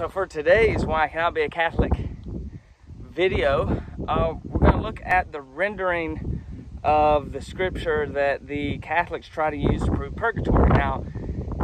So for today's Why I Cannot Be a Catholic video, uh, we're going to look at the rendering of the scripture that the Catholics try to use to prove purgatory. Now,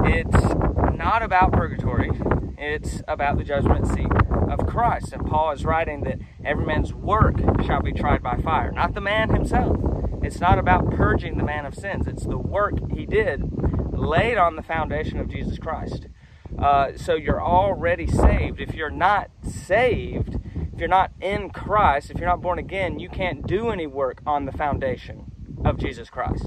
it's not about purgatory, it's about the judgment seat of Christ. And Paul is writing that every man's work shall be tried by fire, not the man himself. It's not about purging the man of sins, it's the work he did laid on the foundation of Jesus Christ. Uh, so you're already saved. If you're not saved, if you're not in Christ, if you're not born again, you can't do any work on the foundation of Jesus Christ.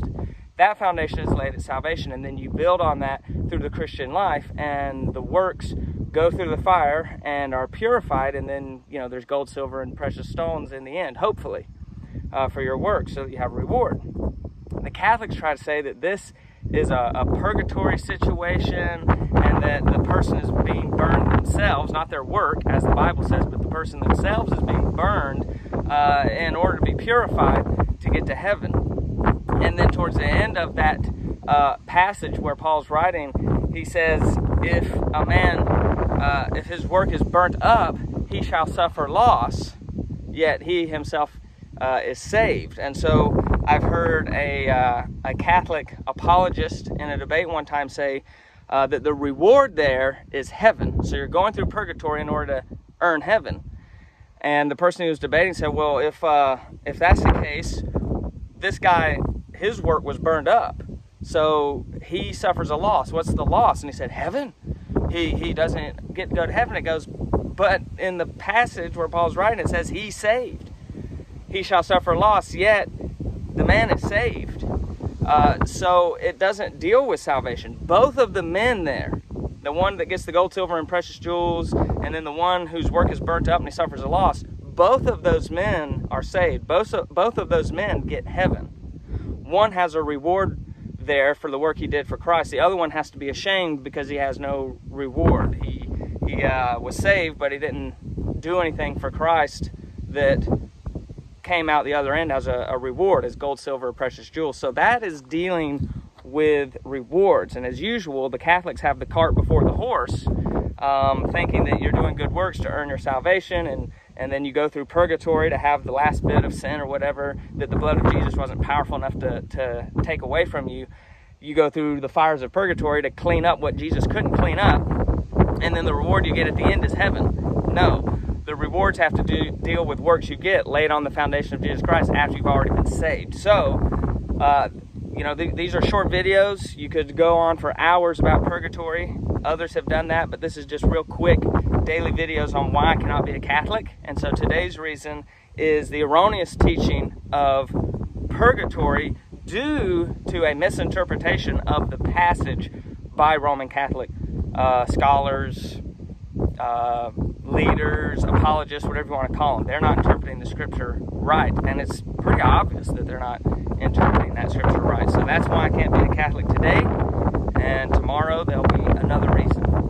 That foundation is laid at salvation, and then you build on that through the Christian life, and the works go through the fire and are purified, and then you know there's gold, silver, and precious stones in the end, hopefully, uh, for your work, so that you have a reward. The Catholics try to say that this is a, a, purgatory situation and that the person is being burned themselves, not their work, as the Bible says, but the person themselves is being burned uh, in order to be purified to get to heaven. And then towards the end of that uh, passage where Paul's writing, he says, if a man, uh, if his work is burnt up, he shall suffer loss, yet he himself uh, is saved. And so I've heard a, uh, a Catholic apologist in a debate one time say uh, that the reward there is heaven. So you're going through purgatory in order to earn heaven. And the person who was debating said, well, if, uh, if that's the case, this guy, his work was burned up. So he suffers a loss. What's the loss? And he said, heaven. He, he doesn't get to go to heaven. It goes, but in the passage where Paul's writing, it says he's saved. He shall suffer loss, yet the man is saved. Uh, so it doesn't deal with salvation. Both of the men there, the one that gets the gold, silver, and precious jewels, and then the one whose work is burnt up and he suffers a loss, both of those men are saved. Both of, both of those men get heaven. One has a reward there for the work he did for Christ. The other one has to be ashamed because he has no reward. He, he uh, was saved, but he didn't do anything for Christ that came out the other end as a, a reward, as gold, silver, precious jewels. So that is dealing with rewards. And as usual, the Catholics have the cart before the horse, um, thinking that you're doing good works to earn your salvation, and, and then you go through purgatory to have the last bit of sin or whatever that the blood of Jesus wasn't powerful enough to, to take away from you. You go through the fires of purgatory to clean up what Jesus couldn't clean up, and then the reward you get at the end is heaven. No, the rewards have to do deal with works you get laid on the foundation of Jesus Christ after you've already been saved. So, uh, you know, th these are short videos. You could go on for hours about purgatory. Others have done that, but this is just real quick daily videos on why I cannot be a Catholic. And so today's reason is the erroneous teaching of purgatory due to a misinterpretation of the passage by Roman Catholic uh, scholars, uh, leaders, apologists, whatever you want to call them, they're not interpreting the scripture right. And it's pretty obvious that they're not interpreting that scripture right. So that's why I can't be a Catholic today. And tomorrow there'll be another reason.